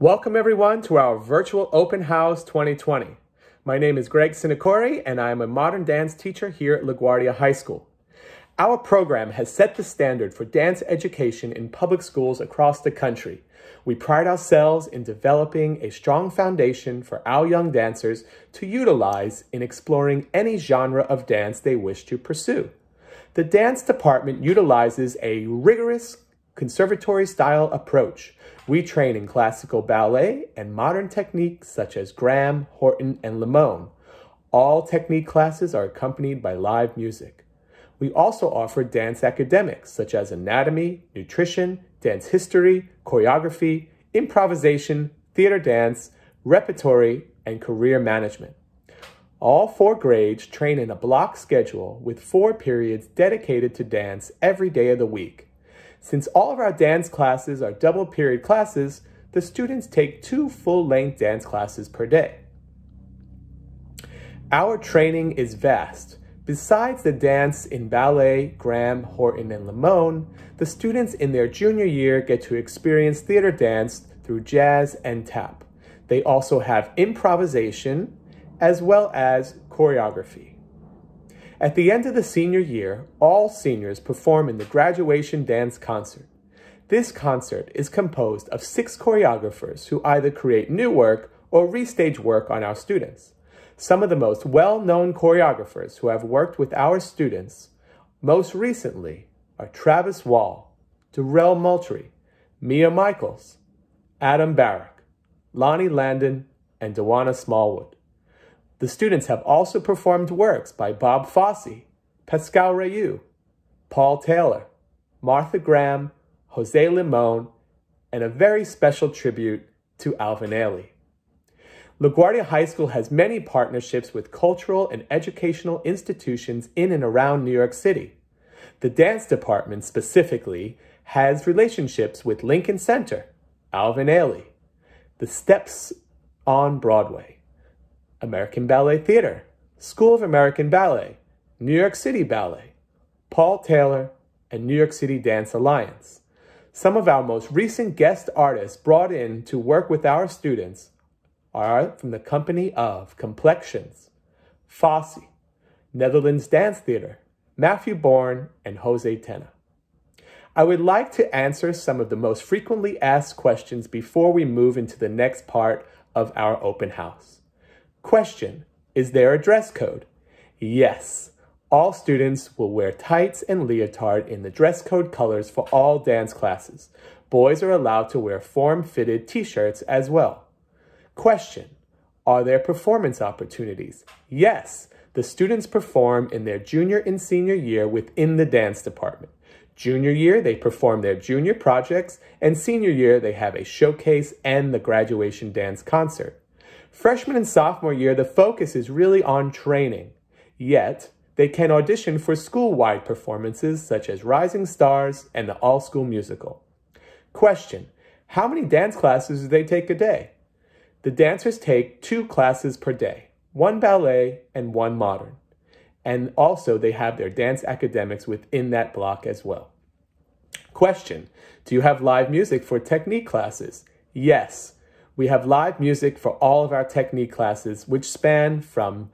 Welcome everyone to our virtual open house 2020. My name is Greg Sinacore and I am a modern dance teacher here at LaGuardia High School. Our program has set the standard for dance education in public schools across the country. We pride ourselves in developing a strong foundation for our young dancers to utilize in exploring any genre of dance they wish to pursue. The dance department utilizes a rigorous conservatory style approach. We train in classical ballet and modern techniques such as Graham, Horton, and Limón. All technique classes are accompanied by live music. We also offer dance academics such as anatomy, nutrition, dance history, choreography, improvisation, theater dance, repertory, and career management. All four grades train in a block schedule with four periods dedicated to dance every day of the week. Since all of our dance classes are double period classes, the students take two full length dance classes per day. Our training is vast. Besides the dance in ballet, Graham, Horton, and Limón, the students in their junior year get to experience theater dance through jazz and tap. They also have improvisation as well as choreography. At the end of the senior year, all seniors perform in the graduation dance concert. This concert is composed of six choreographers who either create new work or restage work on our students. Some of the most well-known choreographers who have worked with our students most recently are Travis Wall, Darrell Moultrie, Mia Michaels, Adam Barruch, Lonnie Landon, and Dwana Smallwood. The students have also performed works by Bob Fosse, Pascal Rioult, Paul Taylor, Martha Graham, Jose Limon, and a very special tribute to Alvin Ailey. LaGuardia High School has many partnerships with cultural and educational institutions in and around New York City. The dance department specifically has relationships with Lincoln Center, Alvin Ailey, the Steps on Broadway, American Ballet Theater, School of American Ballet, New York City Ballet, Paul Taylor, and New York City Dance Alliance. Some of our most recent guest artists brought in to work with our students are from the company of Complexions, Fosse, Netherlands Dance Theater, Matthew Bourne, and Jose Tena. I would like to answer some of the most frequently asked questions before we move into the next part of our open house. Question, is there a dress code? Yes. All students will wear tights and leotard in the dress code colors for all dance classes. Boys are allowed to wear form-fitted t-shirts as well. Question, are there performance opportunities? Yes. The students perform in their junior and senior year within the dance department. Junior year, they perform their junior projects, and senior year, they have a showcase and the graduation dance concert. Freshman and sophomore year, the focus is really on training. Yet, they can audition for school-wide performances such as Rising Stars and the All-School Musical. Question, how many dance classes do they take a day? The dancers take two classes per day, one ballet and one modern. And also they have their dance academics within that block as well. Question, do you have live music for technique classes? Yes, we have live music for all of our technique classes, which span from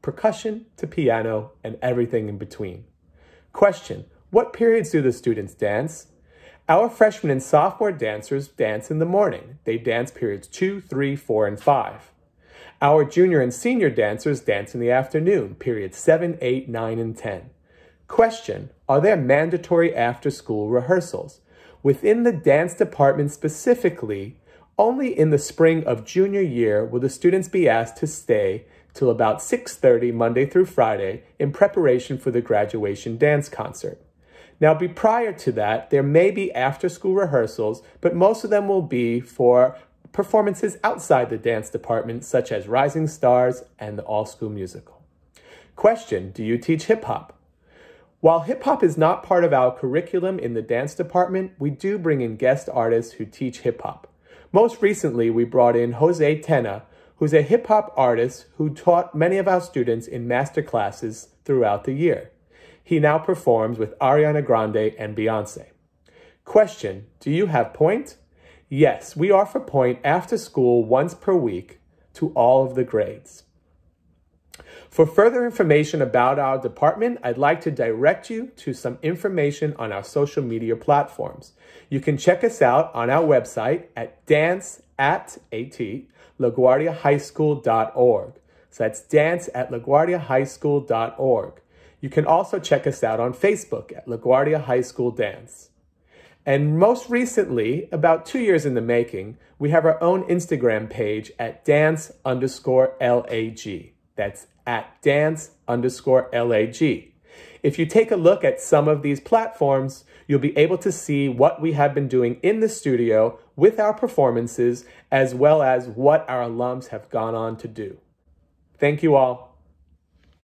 percussion to piano and everything in between. Question, what periods do the students dance? Our freshman and sophomore dancers dance in the morning. They dance periods 2, 3, 4, and 5. Our junior and senior dancers dance in the afternoon, periods 7, 8, 9, and 10. Question, are there mandatory after-school rehearsals? Within the dance department specifically, only in the spring of junior year will the students be asked to stay till about 6.30 Monday through Friday in preparation for the graduation dance concert. Now, be prior to that, there may be after-school rehearsals, but most of them will be for performances outside the dance department, such as Rising Stars and the All-School Musical. Question, do you teach hip-hop? While hip-hop is not part of our curriculum in the dance department, we do bring in guest artists who teach hip-hop. Most recently, we brought in Jose Tena, who's a hip hop artist who taught many of our students in master classes throughout the year. He now performs with Ariana Grande and Beyonce. Question, do you have pointe? Yes, we offer pointe after school once per week to all of the grades. For further information about our department, I'd like to direct you to some information on our social media platforms. You can check us out on our website at dance at at laguardiahighschool.org. So that's dance at laguardiahighschool.org. You can also check us out on Facebook at LaGuardia High School Dance. And most recently, about two years in the making, we have our own Instagram page at dance underscore LAG. That's at dance underscore LAG. If you take a look at some of these platforms, you'll be able to see what we have been doing in the studio with our performances, as well as what our alums have gone on to do. Thank you all.